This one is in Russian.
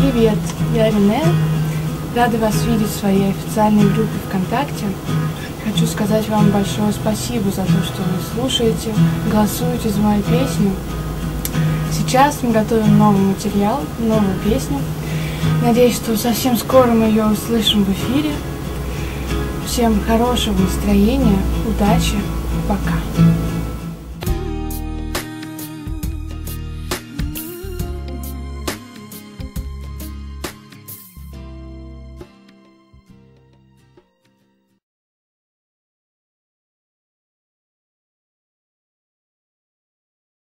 Привет, я Рене. Рада вас видеть в своей официальной группе ВКонтакте. Хочу сказать вам большое спасибо за то, что вы слушаете, голосуете за мою песню. Сейчас мы готовим новый материал, новую песню. Надеюсь, что совсем скоро мы ее услышим в эфире. Всем хорошего настроения, удачи, пока.